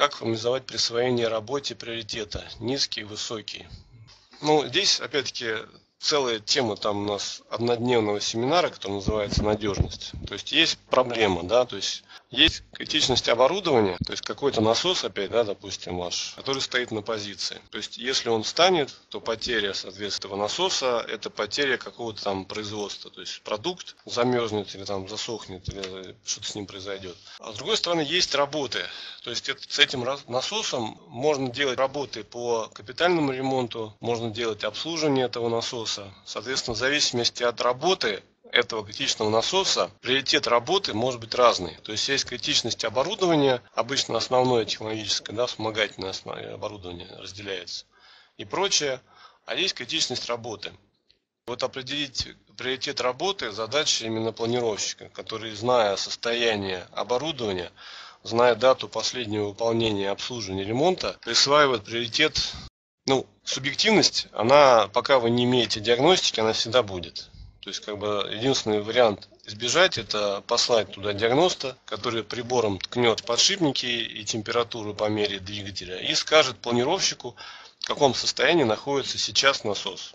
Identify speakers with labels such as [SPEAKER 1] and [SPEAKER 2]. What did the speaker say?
[SPEAKER 1] Как формализовать присвоение работе приоритета? Низкий, высокий. Ну, здесь, опять-таки, целая тема там у нас однодневного семинара, который называется «Надежность». То есть есть проблема, да, то есть есть критичность оборудования, то есть какой-то насос опять, да, допустим, ваш, который стоит на позиции. То есть если он станет, то потеря, соответственно, насоса – это потеря какого-то там производства. То есть продукт замерзнет или там засохнет, или что-то с ним произойдет. А с другой стороны, есть работы. То есть это, с этим насосом можно делать работы по капитальному ремонту, можно делать обслуживание этого насоса. Соответственно, в зависимости от работы этого критичного насоса приоритет работы может быть разный. То есть есть критичность оборудования, обычно основное технологическое, да, вспомогательное оборудование разделяется и прочее, а есть критичность работы. Вот определить приоритет работы задача именно планировщика, который, зная состояние оборудования, зная дату последнего выполнения обслуживания ремонта, присваивает приоритет ну, субъективность, она, пока вы не имеете диагностики, она всегда будет. То есть, как бы, единственный вариант избежать, это послать туда диагноста, который прибором ткнет подшипники и температуру по мере двигателя и скажет планировщику, в каком состоянии находится сейчас насос.